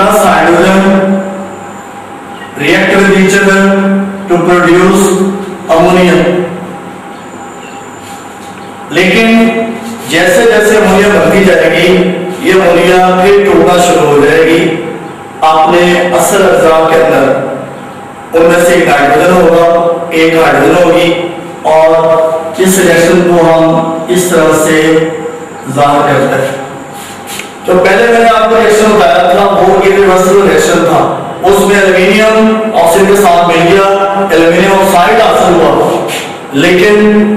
plus hydrogen react with each other to produce ammonia. لیکن جیسے جیسے امونیا بنتی جائے گی یہ امونیا پھر ٹوٹنا شروع ہو جائے گی اپنے اصل اجزاء کے اندر ان میں سے ایک ہائیڈروجن ہوگا ایک ہائیڈروجن ہوگی اور اس ریئیکشن کو ہم اس طرح سے ظاہر کرتے ہیں تو پہلے میں نے آپ کو ریئیکشن بتایا تھا، وہ ریورسل ریئیکشن تھا۔ اس میں الومینیم آکسیجن کے ساتھ مل گیا الومینیم آکسائڈ حاصل ہوا۔ لیکن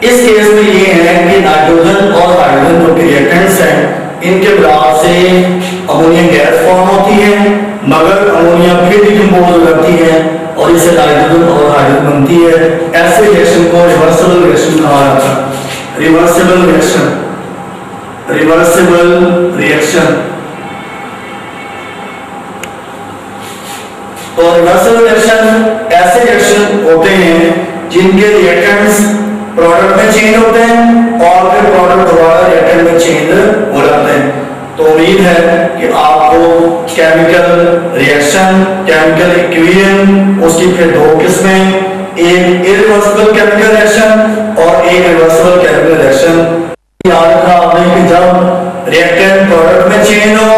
اس کیس میں یہ ہے کہ نائٹروجن اور ہائیڈروجن جو کہ ریئیکٹنٹس ہیں۔ ان کے برابر سے امونیا گیس فارم ہوتی ہے مگر امونیا پھر ڈیکمپوز ہو جاتی ہے اور اسے نائٹروجن اور ہائیڈروجن بنتی ہے۔ ایسے ریئیکشن کو ریورسبل ریئیکشن کہا جاتا ہے۔ ریورسبل ریئیکشن ریورسبل ریئیکشن تو ریورسبل ریئیکشن ایسے ریئیکشن ہوتے ہیں جن کے ریئیکٹنٹس پروڈکٹ میں چینج ہوتے ہیں اور پھر پروڈکٹ دوبارہ ریئیکٹنٹ میں چینج ہو جاتے ہیں تو امید ہے کہ آپ کو کیمیکل ریئیکشن کیمیکل ایکویلین اس کی پھر دو قسمیں ایک ریورسبل کیمیکل ریئیکشن اور ایک ریورسبل ریئیکٹنٹ پروڈکٹ میں چینج ہو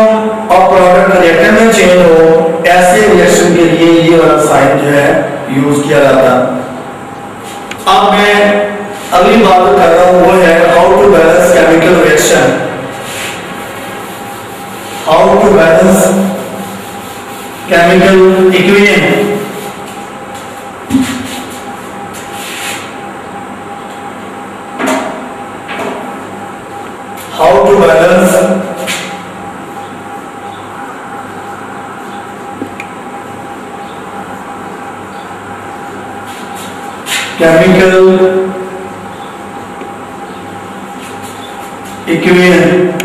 اور پروڈکٹ ریئیکٹنٹ میں چینج ہو ایسے ریئیکشن کے لیے یہ والا سائن جو ہے یوز کیا جاتا اب میں اگلی بات کر رہا ہوں وہ ہے how to balance chemical reaction how to balance chemical how to balance chemical equation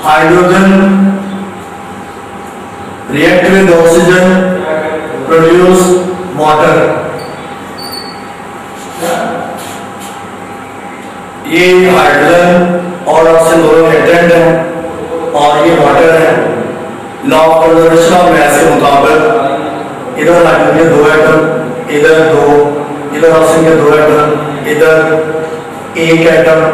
hydrogen react with oxygen produce water. یہ ہائیڈروجن اور آکسیجن دونوں ریٹنٹ ہیں اور یہ واٹر ہے law of conservation of mass کے مطابق ادھر ہائیڈروجن کے دو ایٹم ادھر دو ادھر آکسیجن کے دو ایٹم ادھر ایک ایٹم